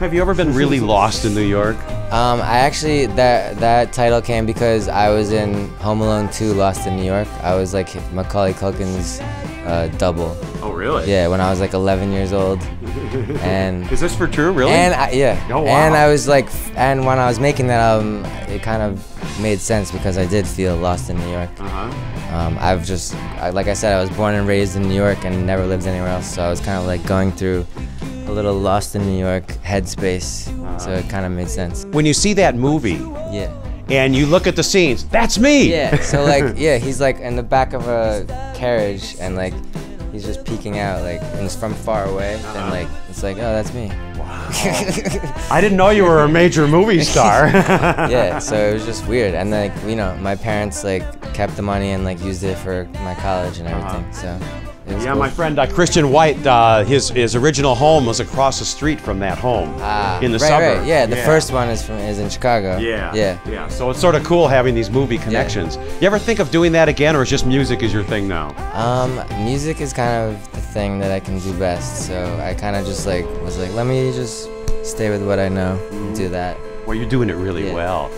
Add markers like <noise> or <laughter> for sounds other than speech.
Have you ever been really lost in New York? Um, I actually that that title came because I was in Home Alone 2: Lost in New York. I was like Macaulay Culkin's uh, double. Oh, really? Yeah, when I was like 11 years old, and <laughs> Is this for true? Really? and I, yeah, Oh, wow. and. I was like, and when I was making that album, it kind of made sense because I did feel lost in New York. uh-huh. Um, I've just, I, like I said, I was born and raised in New York and never lived anywhere else. So I was kind of like going through a little lost in New York headspace. So it kind of made sense. When you see that movie Yeah. and you look at the scenes, that's me. Yeah. So like, <laughs> yeah, he's like in the back of a carriage and like he's just peeking out like and it's from far away. And uh-huh. like it's like, oh, that's me. <laughs> I didn't know you were a major movie star. <laughs> yeah. So it was just weird. And like, you know, my parents like kept the money and like used it for my college and uh-huh. everything. So. It was Yeah, my friend uh, Christian White, uh, his his original home was across the street from that home Ah, in the right, suburbs. Right. Yeah, the first one is from is in Chicago. Yeah. Yeah. Yeah. So it's sort of cool having these movie connections. You ever think of doing that again, or is just music is your thing now? Um, music is kind of the thing that I can do best. So I kind of just like was like, let me just stay with what I know and do that. Well, you're doing it really Yeah. well.